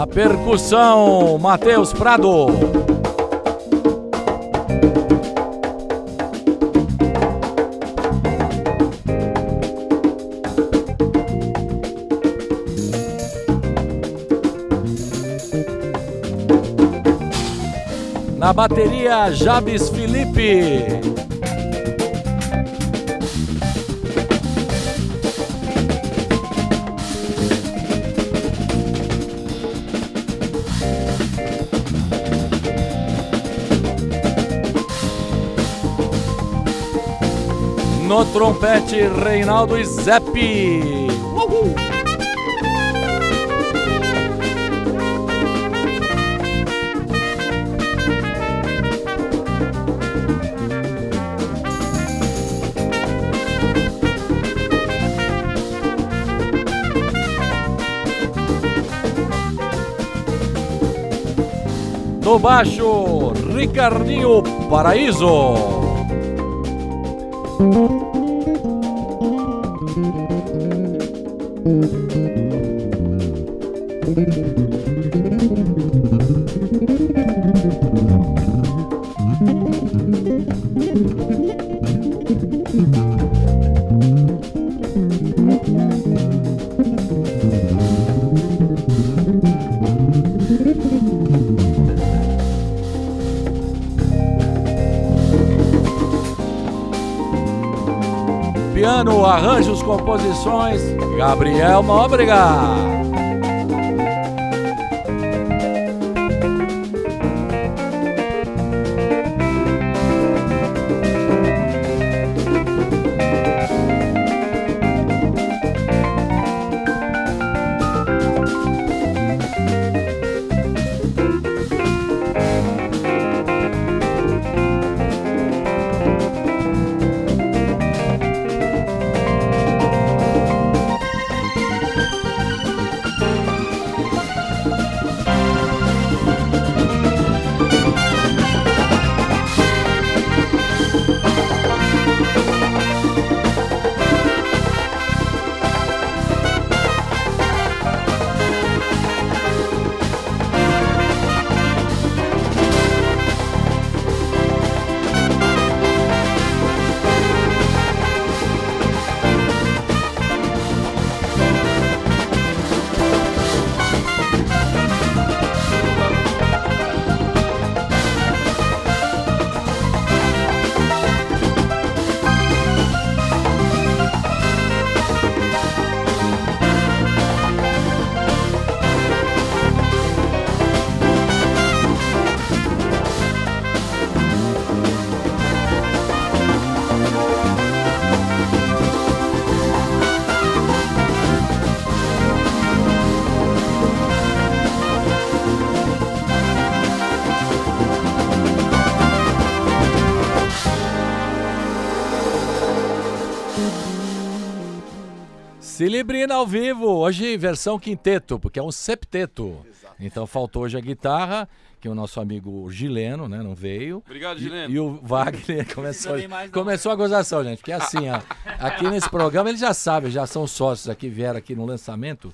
Na percussão, Matheus Prado. Na bateria, Jabes Felipe. No trompete, Reinaldo Zeppi. Uhul. No baixo, Ricardinho Paraíso. Piano, arranjos, composições, Gabriel Nóbrega. Cilibrina ao vivo, hoje versão quinteto, porque é um septeto. Exato. Então faltou hoje a guitarra, que o nosso amigo Gileno, né, não veio. Obrigado, e, Gileno. E, o Wagner começou, começou a gozação, gente, porque assim, ó, aqui nesse programa eles já sabem, já são sócios aqui, vieram aqui no lançamento,